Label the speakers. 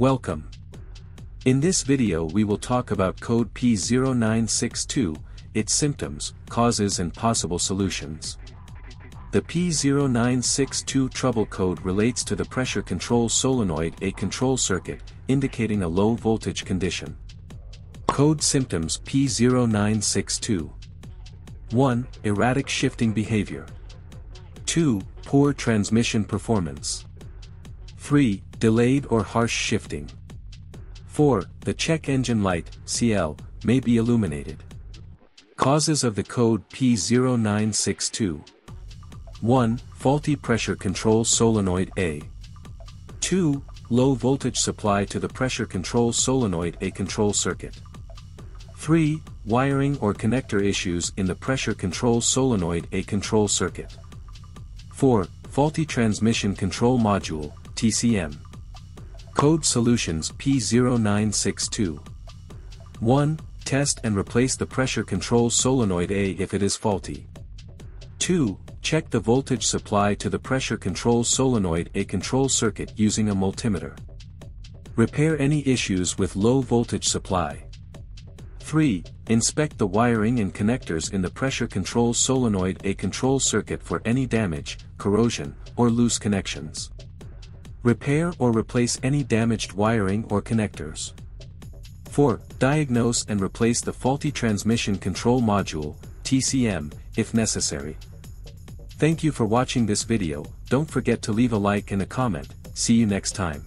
Speaker 1: Welcome. In this video we will talk about code P0962, its symptoms, causes and possible solutions. The P0962 trouble code relates to the pressure control solenoid A control circuit, indicating a low voltage condition. Code symptoms P0962 1. Erratic shifting behavior. 2. Poor transmission performance. 3. Delayed or harsh shifting. 4. The check engine light, CEL, may be illuminated. Causes of the code P0962 1. Faulty pressure control solenoid A. 2. Low voltage supply to the pressure control solenoid A control circuit. 3. Wiring or connector issues in the pressure control solenoid A control circuit. 4. Faulty transmission control module, TCM. Code Solutions P0962. 1. Test and replace the pressure control solenoid A if it is faulty. 2. Check the voltage supply to the pressure control solenoid A control circuit using a multimeter. Repair any issues with low voltage supply. 3. Inspect the wiring and connectors in the pressure control solenoid A control circuit for any damage, corrosion, or loose connections. Repair or replace any damaged wiring or connectors. 4. Diagnose and replace the faulty transmission control module, TCM, if necessary. Thank you for watching this video, don't forget to leave a like and a comment, see you next time.